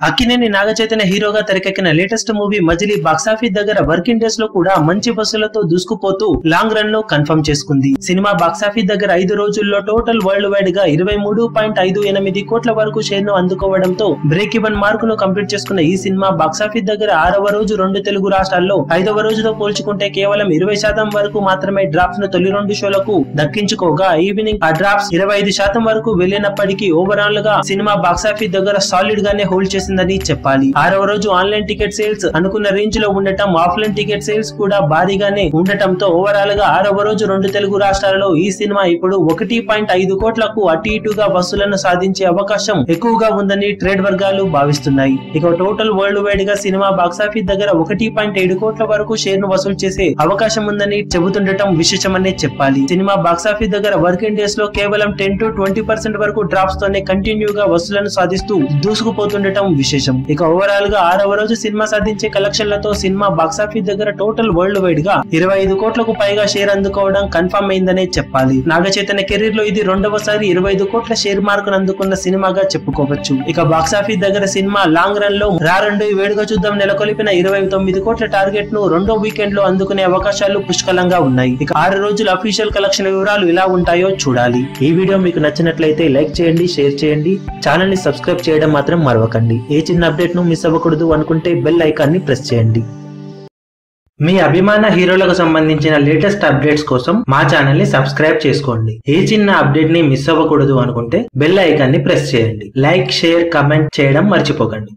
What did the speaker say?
అక్కినేని నాగచైతన్య హీరోగా తెరకెక్కిన latest movie Majili box office దగ్గర వర్కింగ్ డేస్లో కూడా మంచి బస్సులతో దూసుకుపోతూ లాంగ్ రన్ను కన్ఫర్మ్ చేసుకుంది. సినిమా బాక్సాఫీస్ దగ్గర ఐదు రోజుల్లో టోటల్ వరల్డ్ వైడ్గా ఇరవై మూడు పాయింట్ ఐదు ఎనిమిది కోట్ల వరకు షేర్ను అందుకోవడంతో బ్రేక్ ఇవన్ మార్క్ను కంప్లీట్ చేసుకున్న ఈ సినిమా బాక్సాఫీస్ దగ్గర ఆరవ రోజు రెండు తెలుగు రాష్ట్రాల్లో ఐదవ రోజుతో పోల్చుకుంటే కేవలం ఇరవై శాతం వరకు మాత్రమే డ్రాప్స్ను తొలి రెండు షోలకు దక్కించుకోగా ఈవినింగ్ ఆ డ్రాప్స్ ఇరవై ఐదు శాతం వరకు వెళ్ళినప్పటికీ ఓవరాల్గా సినిమా బాక్సాఫీస్ దగ్గర సాలిడ్ గానే హోల్డ్ చేసిందని చెప్పాలి. ఆరవ రోజు ఆన్లైన్ టికెట్ సేల్స్ అనుకున్న రేంజ్లో ఉండటం ఆఫ్లైన్ టికెట్ సేల్స్ కూడా భారీగానే ఉండటంతో ఓవరాల్గా ఆరవ రోజు రెండు తెలుగు రాష్ట్రాలలో ఈ సినిమా ఇప్పుడు ఒకటి పాయింట్ ఐదు కోట్లకు అటు ఇటుగా వసూలను సాధించే అవకాశం ఎక్కువగా ఉందని ట్రేడ్ వర్గాలు భావిస్తున్నాయి. ఇక టోటల్ వరల్డ్ వైడ్గా సినిమా బాక్సాఫీస్ దగ్గర ఒకటి పాయింట్ ఏడు కోట్ల వరకు షేర్ను వసూలు చేసే అవకాశం ఉందని చెబుతుండటం విశేషమనే చెప్పాలి. సినిమా బాక్సాఫీస్ దగ్గర వర్కింగ్ డేస్లో కేవలం టెన్ టు ట్వంటీ పర్సెంట్ వరకు డ్రాప్స్ తోనే కంటిన్యూగా వసూలను సాధిస్తూ దూసుకుపోతుండటం విశేషం. ఇక ఓవరాల్గా ఆరవ రోజు సినిమా సాధించే కలెక్షన్లతో సినిమా బాక్సాఫీస్ దగ్గర టోటల్ వరల్డ్ వైడ్గా ఇరవై ఐదు కోట్లకు పైగా షేర్ అందుకోవడం కన్ఫర్మ్ అయిందనే చెప్పాలి. నాగచైతన్య కెరీర్లో ఇది రెండవసారి ఇరవై ఐదు కోట్ల షేర్ మార్క్ అందుకున్న సినిమాగా చెప్పుకోవచ్చు. ఇక బాక్సాఫీస్ దగ్గర సినిమా లాంగ్ రన్లో రా రెండు వేడుగా చూద్దాం నెలకొల్పిన ఇరవై తొమ్మిది కోట్ల టార్గెట్ను రెండో వీకెండ్లో అందుకునే అవకాశాలు పుష్కలంగా ఉన్నాయి. ఇక ఆరు రోజుల అఫీషియల్ కలెక్షన్ వివరాలు ఎలా ఉంటాయో చూడాలి. ఈ వీడియో మీకు నచ్చినట్లయితే లైక్ చేయండి షేర్ చేయండి. ఛానల్ని సబ్స్క్రైబ్ చేయడం మాత్రం మరవకండి. ఏ చిన్న అప్డేట్ను మిస్ అవ్వకూడదు అనుకుంటే బెల్ ఐకాన్ని ప్రెస్ చేయండి. మీ అభిమాన హీరోలకు సంబంధించిన లేటెస్ట్ అప్డేట్స్ కోసం మా ఛానల్ని సబ్స్క్రైబ్ చేసుకోండి. ఏ చిన్న అప్డేట్ని మిస్ అవ్వకూడదు అనుకుంటే బెల్ ఐకాన్ని ప్రెస్ చేయండి. లైక్ షేర్ కమెంట్ చేయడం మర్చిపోకండి.